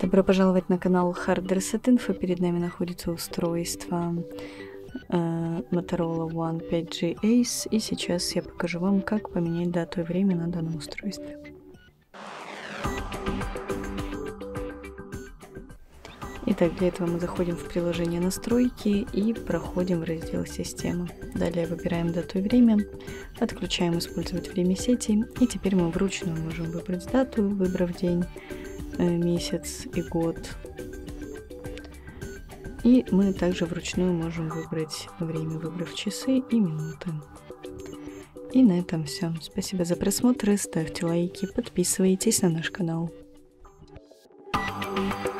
Добро пожаловать на канал Hard Reset Info. Перед нами находится устройство э, Motorola One 5G Ace. И сейчас я покажу вам, как поменять дату и время на данном устройстве. Итак, для этого мы заходим в приложение настройки и проходим в раздел системы. Далее выбираем дату и время, отключаем использовать время сети и теперь мы вручную можем выбрать дату, выбрав день, Э, месяц и год. И мы также вручную можем выбрать время, выбрав часы и минуты. И на этом все. Спасибо за просмотры ставьте лайки, подписывайтесь на наш канал. thank you